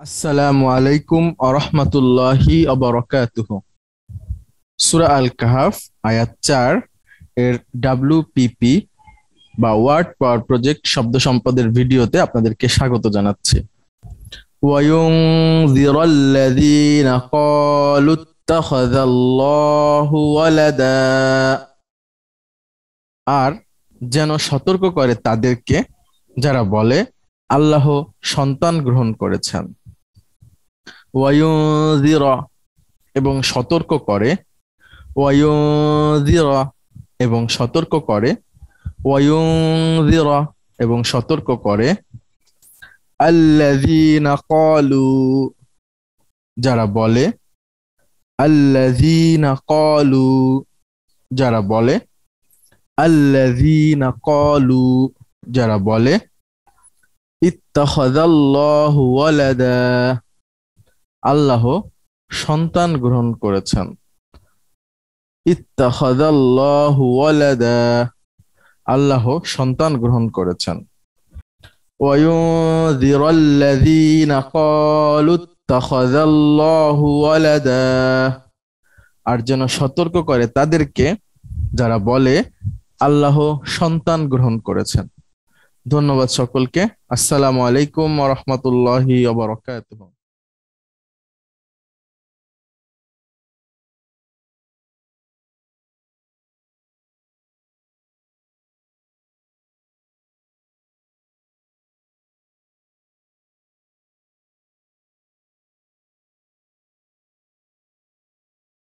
আসসালামু আলাইকুম আরহামতুল্লাহি অবরকাতুহ সুরা আল কাহাফ আয়াত চার এর ডাব্লিউপিপি বা ওয়ার্ড পাওয়ার প্রজেক্ট শব্দ সম্পদের ভিডিওতে আপনাদেরকে স্বাগত জানাচ্ছি وينذر الذين قالوا اتخذ الله ولدا আর যেন সতর্ক করে তাদেরকে যারা বলে আল্লাহ সন্তান গ্রহণ করেছেন এবং সতর্ক করে এবং সতর্ক করে এবং সতর্ক করে, আল্লাযীনা যারা বলে, আল্লাযীনা যারা বলে, আল্লাযীনা ক্বালু, যারা বলে, ইত্তাখাযাল্লাহু ওয়ালাদা আল্লাহ সন্তান গ্রহণ করেছেন। আল্লাহ সন্তান গ্রহণ করেছেন। আর যেন সতর্ক করে তাদেরকে যারা বলে আল্লাহ সন্তান গ্রহণ করেছেন। ধন্যবাদ সকলকে। আসসালামু আলাইকুম ওয়া রাহমাতুল্লাহি